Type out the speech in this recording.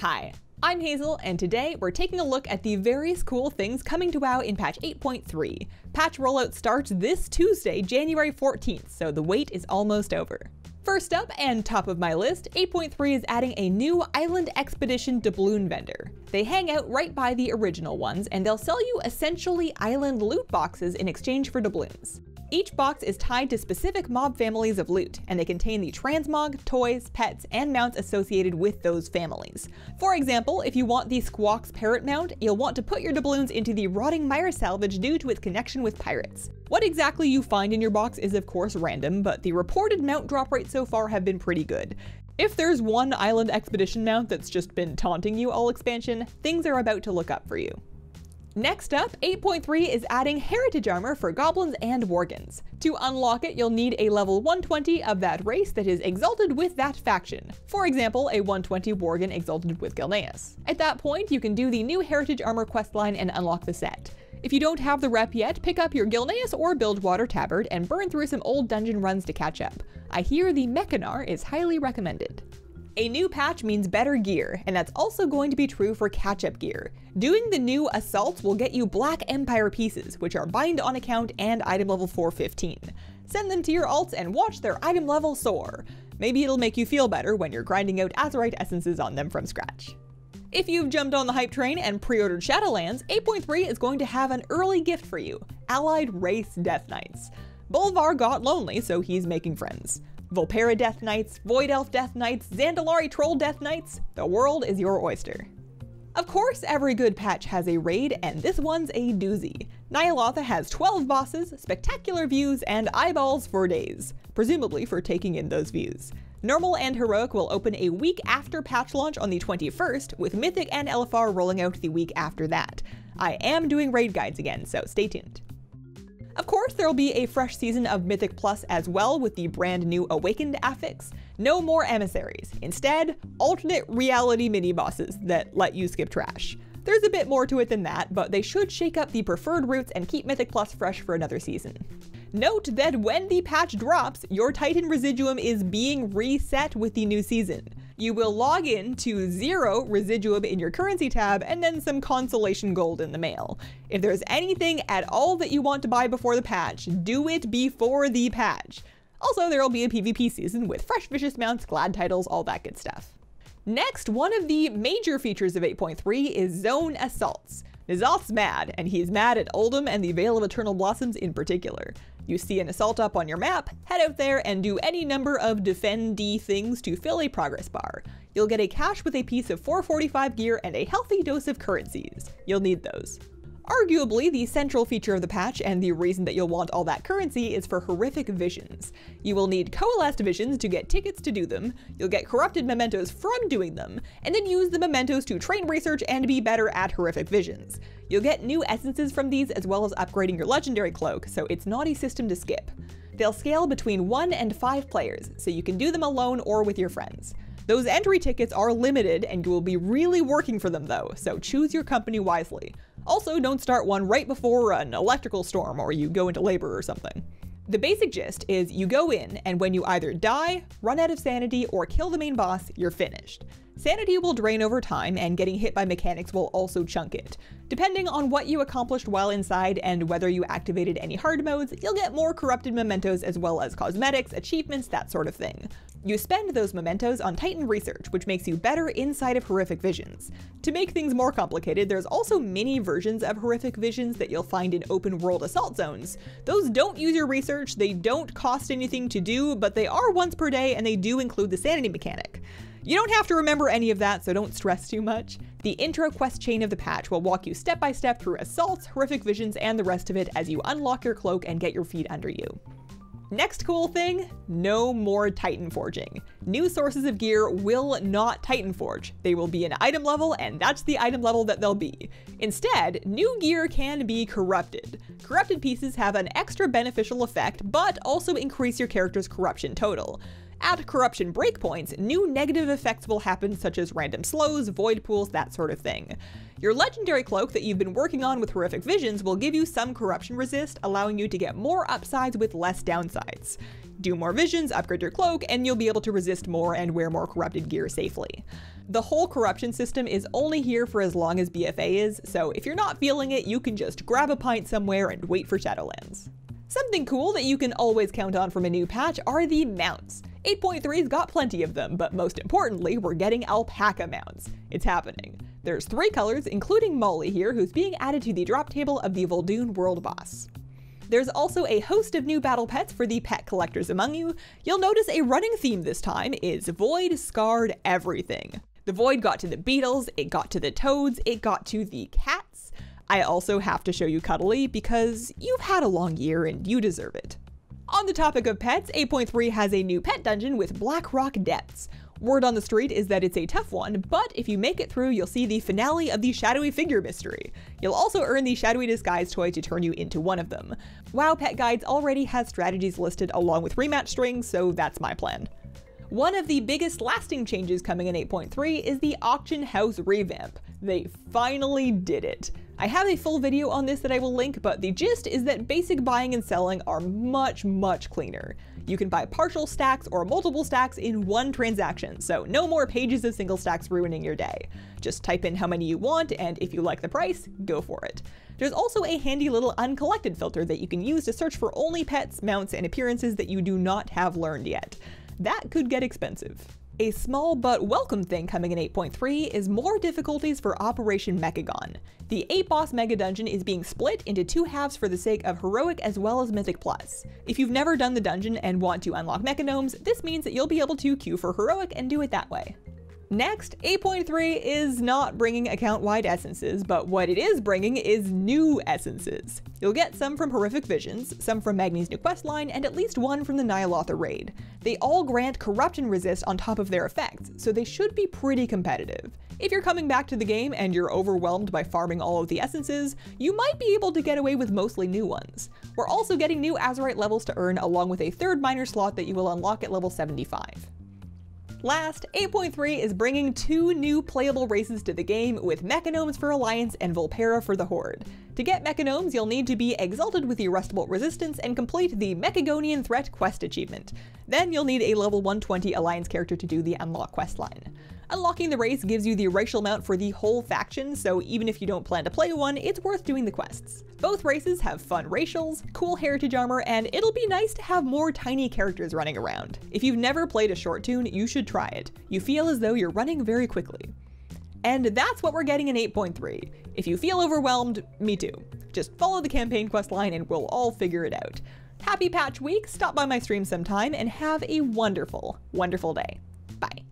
Hi, I'm Hazel, and today we're taking a look at the various cool things coming to WoW in patch 8.3. Patch rollout starts this Tuesday, January 14th, so the wait is almost over. First up, and top of my list, 8.3 is adding a new Island Expedition doubloon vendor. They hang out right by the original ones, and they'll sell you essentially island loot boxes in exchange for doubloons. Each box is tied to specific mob families of loot, and they contain the transmog, toys, pets, and mounts associated with those families. For example, if you want the Squawks parrot mount, you'll want to put your doubloons into the Rotting Mire salvage due to its connection with pirates. What exactly you find in your box is of course random, but the reported mount drop rates so far have been pretty good. If there's one island expedition mount that's just been taunting you all expansion, things are about to look up for you. Next up, 8.3 is adding heritage armor for goblins and worgens. To unlock it, you'll need a level 120 of that race that is exalted with that faction. For example, a 120 worgen exalted with Gilneas. At that point, you can do the new heritage armor questline and unlock the set. If you don't have the rep yet, pick up your Gilneas or Bilgewater Tabard and burn through some old dungeon runs to catch up. I hear the Mechanar is highly recommended. A new patch means better gear, and that's also going to be true for catch-up gear. Doing the new assaults will get you Black Empire pieces, which are bind on account and item level 415. Send them to your alts and watch their item level soar. Maybe it'll make you feel better when you're grinding out Azerite essences on them from scratch. If you've jumped on the hype train and pre-ordered Shadowlands, 8.3 is going to have an early gift for you, Allied Race Death Knights. Bolvar got lonely, so he's making friends. Vulpera Death Knights, Void Elf Death Knights, Zandalari Troll Death Knights, the world is your oyster. Of course, every good patch has a raid, and this one's a doozy. Ny'alotha has 12 bosses, spectacular views, and eyeballs for days, presumably for taking in those views. Normal and Heroic will open a week after patch launch on the 21st, with Mythic and LFR rolling out the week after that. I am doing raid guides again, so stay tuned. Of course, there'll be a fresh season of Mythic Plus as well with the brand new Awakened affix. No more emissaries. Instead, alternate reality mini bosses that let you skip trash. There's a bit more to it than that, but they should shake up the preferred routes and keep Mythic Plus fresh for another season. Note that when the patch drops, your Titan Residuum is being reset with the new season you will log in to zero residuum in your currency tab and then some consolation gold in the mail. If there's anything at all that you want to buy before the patch, do it before the patch. Also, there will be a PvP season with fresh vicious mounts, glad titles, all that good stuff. Next, one of the major features of 8.3 is zone assaults. N'Zoth's mad, and he's mad at Uldum and the Vale of Eternal Blossoms in particular. You see an assault up on your map, head out there and do any number of defendy things to fill a progress bar. You'll get a cache with a piece of 445 gear and a healthy dose of currencies. You'll need those. Arguably, the central feature of the patch and the reason that you'll want all that currency is for horrific visions. You will need coalesced visions to get tickets to do them, you'll get corrupted mementos from doing them, and then use the mementos to train research and be better at horrific visions. You'll get new essences from these as well as upgrading your legendary cloak, so it's not a system to skip. They'll scale between 1 and 5 players, so you can do them alone or with your friends. Those entry tickets are limited and you will be really working for them though, so choose your company wisely. Also, don't start one right before an electrical storm or you go into labor or something. The basic gist is you go in, and when you either die, run out of sanity, or kill the main boss, you're finished. Sanity will drain over time, and getting hit by mechanics will also chunk it. Depending on what you accomplished while inside and whether you activated any hard modes, you'll get more corrupted mementos as well as cosmetics, achievements, that sort of thing. You spend those mementos on Titan research, which makes you better inside of horrific visions. To make things more complicated, there's also mini versions of horrific visions that you'll find in open world assault zones. Those don't use your research, they don't cost anything to do, but they are once per day and they do include the sanity mechanic. You don't have to remember any of that, so don't stress too much. The intro quest chain of the patch will walk you step by step through assaults, horrific visions, and the rest of it as you unlock your cloak and get your feet under you. Next cool thing, no more Titan forging. New sources of gear will not Titan forge. They will be an item level and that's the item level that they'll be. Instead, new gear can be corrupted. Corrupted pieces have an extra beneficial effect, but also increase your character's corruption total. At corruption breakpoints, new negative effects will happen such as random slows, void pools, that sort of thing. Your legendary cloak that you've been working on with horrific visions will give you some corruption resist, allowing you to get more upsides with less downsides. Do more visions, upgrade your cloak, and you'll be able to resist more and wear more corrupted gear safely. The whole corruption system is only here for as long as BFA is, so if you're not feeling it, you can just grab a pint somewhere and wait for Shadowlands. Something cool that you can always count on from a new patch are the mounts. 8.3's got plenty of them, but most importantly, we're getting alpaca mounts. It's happening. There's three colors, including Molly here, who's being added to the drop table of the Vol'dun World Boss. There's also a host of new battle pets for the pet collectors among you. You'll notice a running theme this time is Void Scarred Everything. The Void got to the beetles, it got to the toads, it got to the cats. I also have to show you Cuddly because you've had a long year and you deserve it. On the topic of pets, 8.3 has a new pet dungeon with Blackrock Depths. Word on the street is that it's a tough one, but if you make it through, you'll see the finale of the Shadowy Figure mystery. You'll also earn the Shadowy Disguise toy to turn you into one of them. WoW Pet Guides already has strategies listed along with rematch strings, so that's my plan. One of the biggest lasting changes coming in 8.3 is the auction house revamp. They finally did it. I have a full video on this that I will link, but the gist is that basic buying and selling are much, much cleaner. You can buy partial stacks or multiple stacks in one transaction, so no more pages of single stacks ruining your day. Just type in how many you want, and if you like the price, go for it. There's also a handy little uncollected filter that you can use to search for only pets, mounts, and appearances that you do not have learned yet. That could get expensive. A small but welcome thing coming in 8.3 is more difficulties for Operation Mechagon. The 8 boss mega dungeon is being split into two halves for the sake of Heroic as well as Mythic Plus. If you've never done the dungeon and want to unlock Mechagnomes, this means that you'll be able to queue for Heroic and do it that way. Next, 8.3 is not bringing account-wide essences, but what it is bringing is new essences. You'll get some from Horrific Visions, some from Magni's new questline, and at least one from the Ny'alotha raid. They all grant corruption resist on top of their effects, so they should be pretty competitive. If you're coming back to the game and you're overwhelmed by farming all of the essences, you might be able to get away with mostly new ones. We're also getting new Azerite levels to earn along with a third minor slot that you will unlock at level 75. Last, 8.3 is bringing two new playable races to the game with Mechagnomes for Alliance and Vulpera for the Horde. To get Mechagnomes, you'll need to be exalted with the Rustbolt Resistance and complete the Mechagonian Threat quest achievement. Then you'll need a level 120 Alliance character to do the unlock questline. Unlocking the race gives you the racial mount for the whole faction, so even if you don't plan to play one, it's worth doing the quests. Both races have fun racials, cool heritage armor, and it'll be nice to have more tiny characters running around. If you've never played a short toon, you should try it. You feel as though you're running very quickly. And that's what we're getting in 8.3. If you feel overwhelmed, me too. Just follow the campaign quest line and we'll all figure it out. Happy Patch Week, stop by my stream sometime, and have a wonderful, wonderful day. Bye.